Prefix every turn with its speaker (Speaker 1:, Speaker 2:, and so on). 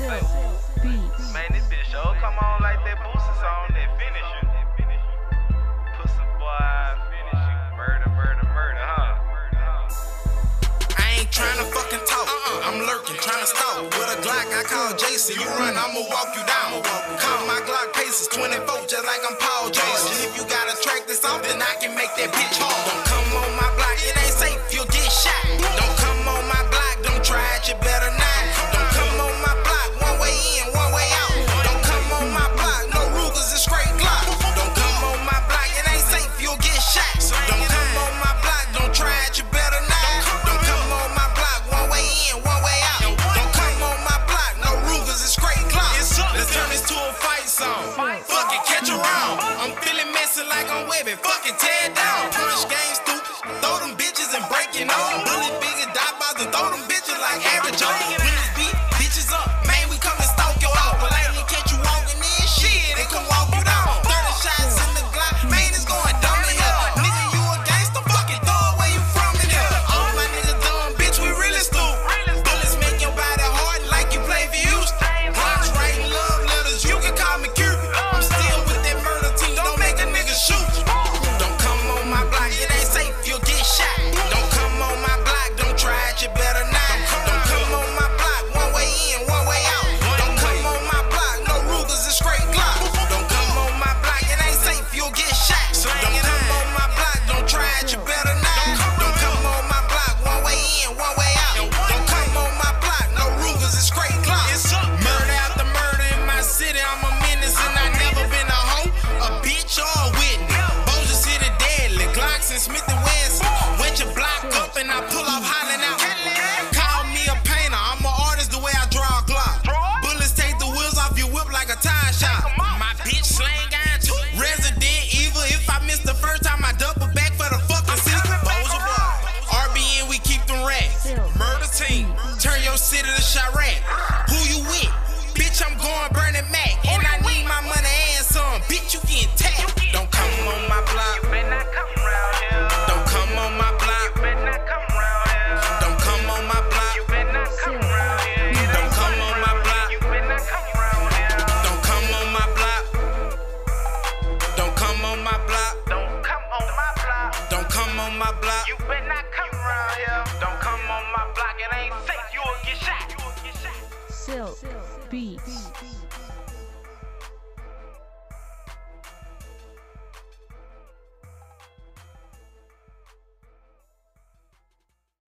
Speaker 1: Man, this bitch show come on like that Boosie song that finish you. Pussy boy, finish you. Murder, murder, murder, huh?
Speaker 2: I ain't trying to fucking talk. Uh-uh. I'm lurking, trying to stop. With a Glock, I call Jason. You run, I'ma walk you down. Call my Glock paces 24, just like I'm Paul Jason. If you got a track that's off, then I can make that bitch hard. baby, fucking tear down. Push game stupid, throw them bitches and break it nose. Bullet big and by and throw them bitches like Harry Jones. I pull my block.
Speaker 1: You better not come around here.
Speaker 2: Don't come on my block.
Speaker 1: It ain't safe. You will get shot. Silk,
Speaker 3: Silk. Beats.